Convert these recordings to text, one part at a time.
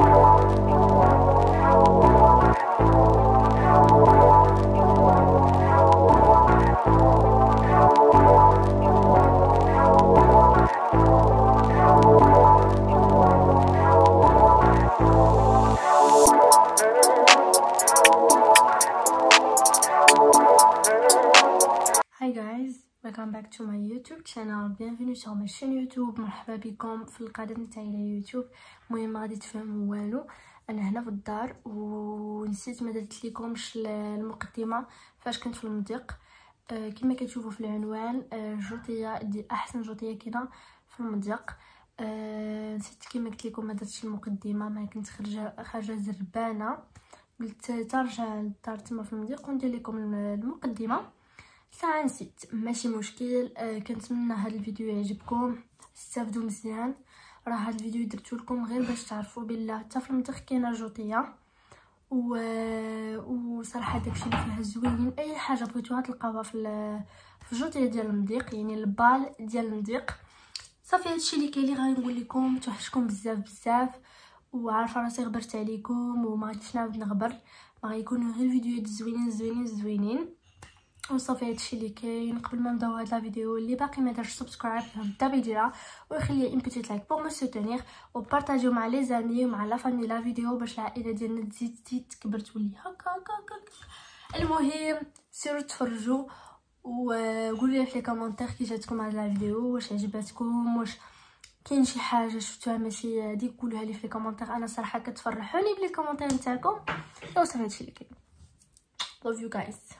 you welcome back to my youtube channel. Bienvenue sur ma chaîne youtube. مرحبا بكم في القناه على يوتيوب المهم غادي تفهموا والو أنا هنا في الدار ونسيت ما درت لكمش المقدمه فاش كنت في المضيق كما كتشوفوا في العنوان جوطيه دي احسن جوطيه كاينة في المضيق نسيت كما قلت لكم ما درتش المقدمه ما كنت خارجه خارجه زربانه قلت ترجع للدار تما في المضيق وندير لكم المقدمه ساعه نسيت ماشي مشكل. آه كنتمنى هذا الفيديو يعجبكم استافدوا مزيان. راه هذا الفيديو درتو لكم غير باش تعرفوا بالله حتى في المطبخ كاينة جوطية. و وصراحة داكشي اللي فيها زوينين أي حاجة بغيتوها تلقاوها في في الجوطيه ديال المضيق يعني البال ديال المضيق صافي هادشي اللي كاين اللي غنقول لكم توحشكم بزاف بزاف. وعارفة راسي غبرت عليكم وما غاديش نعاود نغبر. ما غيكونوا غير فيديوهات زوينين زوينين زوينين. وصافي هادشي اللي كاين قبل ما نبداو هذا الفيديو اللي باقي ما دارش subscribe يبدا يديرها ويخلي une petite like pour me soutenir وبارطاجيو مع les amis ومع la famille la vidéo باش العائلة ديالنا تزيد تزيد تكبر تولي. هكا هكا هكا المهم سيروا تفرجوا وقولوا لي في les commentaires كي جاتكم هذا الفيديو واش عجبتكم واش كاين شي حاجة شفتوها ماشي هادي قولوها لي في les commentaires أنا صراحة كتفرحوني ب les commentaires نتاعكم. وصافي هادشي اللي كاين. Love you guys.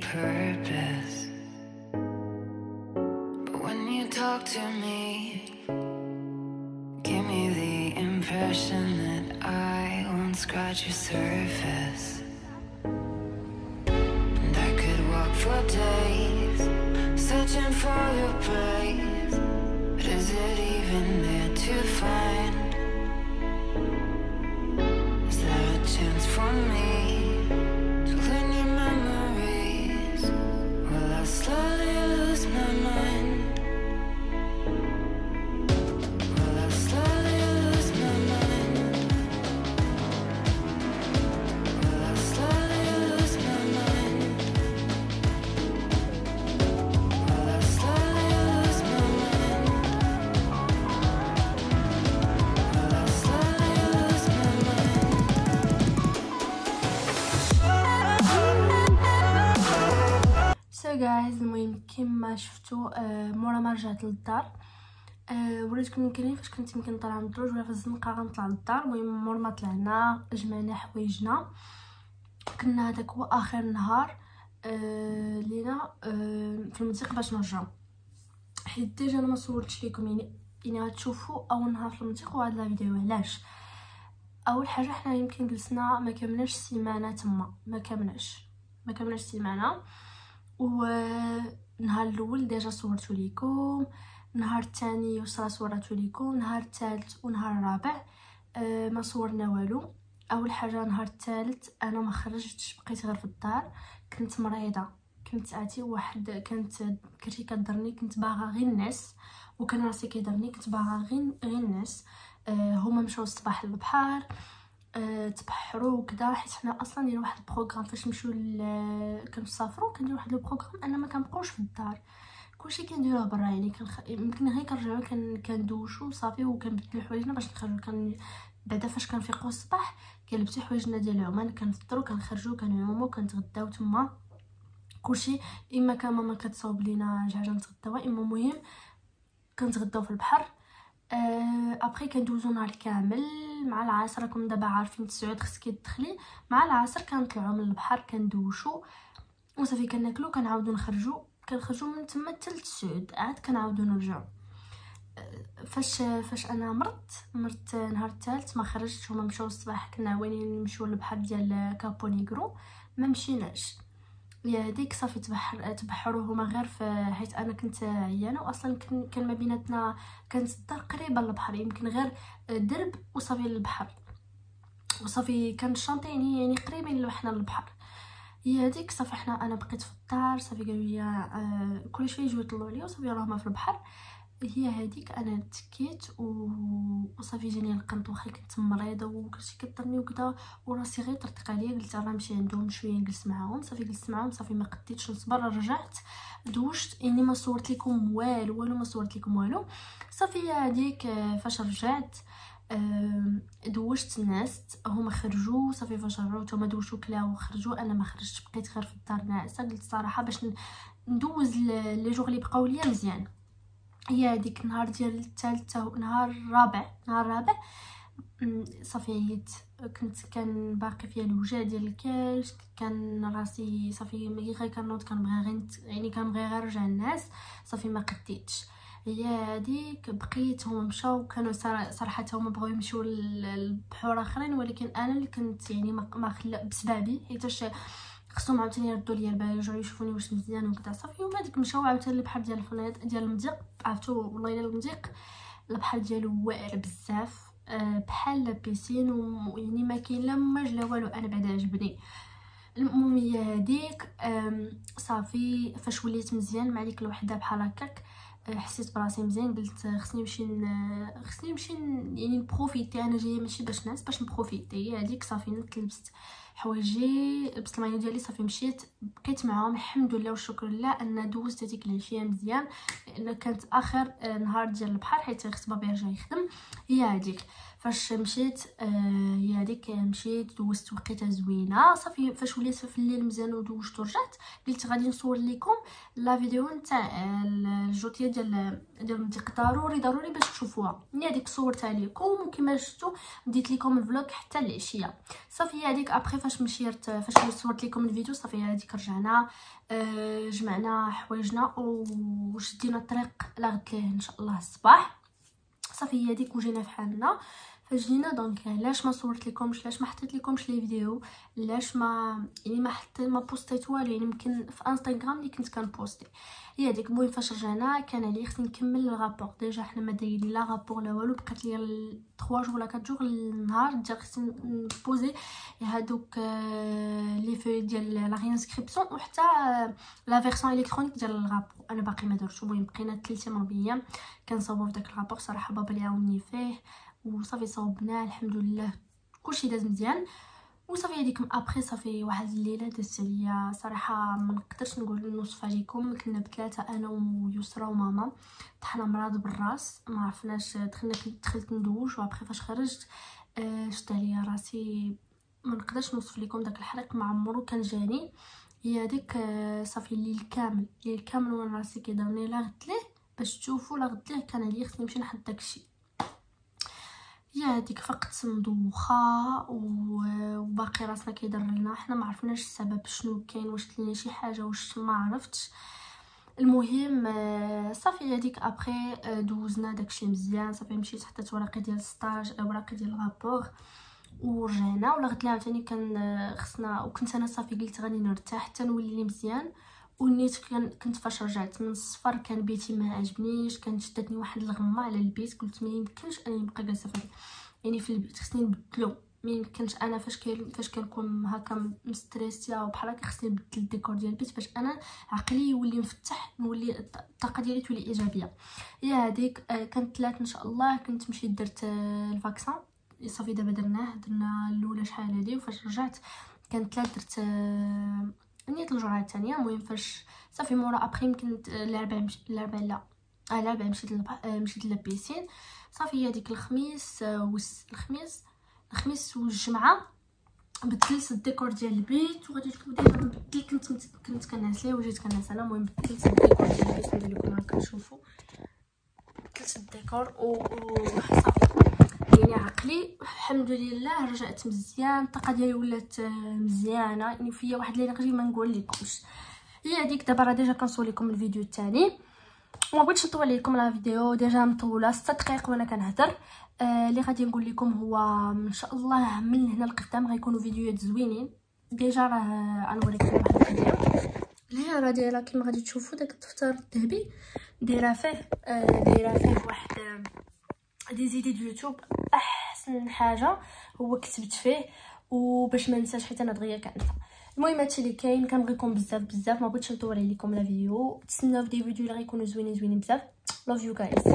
purpose. But when you talk to me, give me the impression that I won't scratch your surface. And I could walk for days, searching for your place. But is it even there to find? Is there a chance for me كما شفتوا آه، مورا ما رجعت للدار. آه، كون يمكن فاش كنت يمكن طالعه من الدروج ولا في الزنقة غنطلع للدار. المهم مور ما طلعنا جمعنا حوايجنا. كنا هذاك هو آخر نهار آه، لينا في المضيق باش نرجعو. حيت déjà أنا ما صورتش لكم يعني يعني غتشوفوا أول نهار في المضيق وهاد la vidéo علاش؟ أول حاجة حنا يمكن جلسنا ما كملناش سيمانة تما ما كملناش ما كملناش سيمانة. ونهار الأول ديجا صورتو ليكم نهار الثاني يسرا صورتو ليكم نهار الثالث ونهار الرابع. أه ما صورنا والو. أول حاجة نهار الثالث أنا ما خرجتش بقيت غير في الدار. كنت مريضة. كنت عاتي واحد كانت كرتي كضرني كنت باغا غير الناس. وكان راسي كيضرني كنت باغا غير غير الناس. أه هما مشاو الصباح للبحر. أه تبحروا وكذا حيت حنا أصلا نديرو واحد ال programme فاش نمشيو كنسافروا كنديرو واحد ال programme أنا ما كنبقاوش في الدار كلشي كنديروه برا يعني. يمكن غير كنرجعو كن... كندوشو صافي وكنبدلو حوايجنا باش نخرجو كن... بعدا فاش كنفيقو الصباح كنلبسو حوايجنا ديال العومان كنفطرو كنخرجو كنعومو كنتغداو تما كلشي إما كان ماما كتصاوب لينا شي حاجة نتغداوها إما مهم كنتغداو في البحر آه، ابخي كندوزو نهار كامل مع العصر. راكم دابا عارفين تسعود خصك تدخلي مع العصر. كنطلعو من البحر كندوشو وصافي كناكلو كنعاودو نخرجو. كنخرجو من تما حتى لتسعود. عاد كنعاودو نرجعو. آه، فاش فاش أنا مرضت مرضت نهار الثالث ما خرجتش هما مشاو الصباح. كنا عوانين نمشيو للبحر ديال كابو نيغرو ما مشيناش. ديك صافي تبحر تبحروا هما غير في حيت أنا كنت عيانه واصلا كان ما بيناتنا كانت الدار قريبة للبحر يمكن غير درب وصافي للبحر. وصافي كان الشانطي يعني يعني قريبين حنا للبحر. هي هذيك صافي حنا أنا بقيت في الدار صافي قالوا لي آه كل شوية يجيو يطلعوا عليا وصافي راهما في البحر. هي هذيك أنا تكيت و... وصافي جاني القنط واخا كنت مريضة وكلشي كضرني وكذا وراسي غير طرطق عليا قلت راه نمشي عندهم شوية نجلس معاهم صافي جلست معاهم صافي ما قديتش نصبر رجعت دوشت إني ما صورت لكم والو والو ما صورت لكم والو. صافي هذيك آه، فاش رجعت دوشت الناس هما خرجوا صافي فاش رجعوا هما دوشوا كلاو وخرجوا أنا ما خرجتش بقيت غير في الدار ناعسة قلت صراحة باش ندوز les jours اللي بقاو ليا مزيان. هي هذيك النهار ديال الثالث نهار الرابع نهار الرابع صافي عييت كنت كان باقي فيا الوجع ديال الكاش كان راسي صافي ملي غير كنوض كنبغي غير يعني كنبغي غير نرجع الناس صافي ما قديتش. هي هذيك بقيت هما مشاو كانوا صرا- صراحة هما بغاو يمشيو لبحور آخرين ولكن أنا اللي كنت يعني ما خلا بسبابي حيتاش خصهم عاوتاني يردوا ليا البال يرجعوا يشوفوني واش مزيان وكذا صافي هما ديك مشاو عاوتاني للبحر ديال الفنيط ديال المضيق. عرفتو؟ والله إلا المضيق البحر ديالو واعر بزاف. آه، بحال بيسين ويعني ما كاين لا موج لا والو أنا بعدا عجبني. المهم هي هذيك صافي فاش وليت مزيان مع ديك الوحدة بحال هكاك. حسيت براسي مزيان قلت خصني نمشي خصني نمشي يعني نبروفيتي أنا جاية ماشي باش ناس باش نبروفيتي. هذيك صافي نت لبست حوايجي لبست المايو ديالي صافي مشيت بقيت معاهم الحمد لله والشكر لله أن دوزت هذيك العشية مزيان لأن كانت آخر آه، نهار ديال البحر حيت خص بابي يرجع يخدم. هي هذيك. فاش مشيت آه هي هذيك مشيت دوزت وقيته زوينة. صافي فاش وليت في الليل مزيان ودوزت ورجعت قلت غادي نصور لكم لا فيديو نتاع الجوتية ديال ديال المنطقة ضروري ضروري باش تشوفوها. هي هذيك صورتها لكم وكما شفتوا ديت لكم الفلوق حتى العشية. صافي هذيك ابري فاش مشيت فاش صورت لكم الفيديو صافي هذيك رجعنا آه جمعنا حوايجنا وشدينا الطريق لغد ليه إن شاء الله الصباح. صافي هي هذيك وجينا في فجينا donc علاش ما صورت لكمش علاش ما حطيت لكمش les vidéos علاش ما يعني ما حطيت ما بوستيت والو يعني يمكن في انستغرام اللي كنت كنبوستي. هي هذيك المهم فاش رجعنا كان عليا خصني نكمل ال rapport déjà حنا ما دايرين لا rapport لا والو بقات ليا 3 jours ولا 4 jours النهار جا خصني نبوزي هادوك لي في ديال la réinscription وحتى la version électronique ديال ال rapport أنا باقي ما درتش المهم بقينا 3 أيام 4 أيام كنصاوب في داك ال rapport صراحة بابا اللي عاوني فيه. وصافي صوبناه الحمد لله. كلشي داز مزيان. وصافي هذيك après صافي واحد الليلة دازت عليا. صراحة ما نقدرش نقول نوصفها لكم كنا بثلاثة أنا ويسرا وماما. طحنا مرض بالراس. ما عرفناش دخلنا دخلت ندوش و après فاش خرجت آه شفت عليا راسي. ما نقدرش نوصف لكم داك الحريق ما عمرو كان جاني. هي هذيك آه صافي الليل كامل. الليل كامل وأنا راسي كيضرني لا غدت ليه باش تشوفوا لا غدت ليه كان عليا خصني نمشي نحط داكشي هي هذيك فقط مدوخه وباقي راسنا كيضر لنا. حنا ما عرفناش السبب شنو كاين واش لنا شي حاجة واش ما عرفتش. المهم صافي هذيك après دوزنا داكشي مزيان. صافي مشيت حطيت ورقه ديال stage ورقه ديال ال rapport ورجعنا ولا غد عاوتاني كان خصنا وكنت أنا صافي قلت غادي نرتاح حتى نولي مزيان. ونيت كنت فاش رجعت من السفر كان بيتي ما عجبنيش كانت شدتني واحد الغمة على البيت قلت ما يمكنش اني نبقى جالسة في يعني في البيت خصني نبدلو ما يمكنش أنا فاش فاش كنكون هكا مستريسيا أو بحال هكا خصني نبدل الديكور ديال البيت باش أنا عقلي يولي مفتح نولي الطاقة ديالي تولي إيجابية. هي هذيك آه، كانت ثلاث إن شاء الله كنت مشيت درت آه، ال vaccin. صافي دابا درناه درنا الأولى شحال هادي وفاش رجعت كانت ثلاث درت آه، نيت الجرعه الثانية المهم فاش صافي مورا أبخي يمكن مش... الاربعاء لا آه الاربعاء مشيت للب... مشيت لل piscine. صافي هي ديك الخميس وس... الخميس الخميس والجمعة بدلت الديكور ديال البيت وغادي تكون ديما نبدل كنت كنت كنعس ليه وجيت كنعس أنا المهم بدلت الديكور ديال البيت ندير لكم هكا تشوفوا بدلت الديكور و صافي يعني عقلي الحمد لله رجعت مزيان الطاقه ديالي ولات مزيانه. يعني فيا واحد l'énergie ما نقول لكمش هي هذيك دابا راه déjà كنصور لكم الفيديو الثاني وما بغيتش نطول لكم la vidéo déjà مطولة 6 دقائق وأنا كنهضر. آه، اللي غادي نقول لكم هو إن شاء الله من هنا لقدام غيكونوا فيديوهات زوينين. déjà راه غنوريكم واحد الفيديو. اللي راه دايرة كيما غادي تشوفوا داك الدفتر الذهبي. دايرة فيه آه، دايرة فيه واحد des idées de YouTube أحسن حاجة هو كتبت فيه وباش ما ننساش حيت أنا دغيا كنسى المهم هادشي اللي كاين كنبغيكم بزاف بزاف ما بغيتش نطول عليكم la vidéo. تسناو في des vidéos اللي غيكونوا زوينين زوينين بزاف. love you guys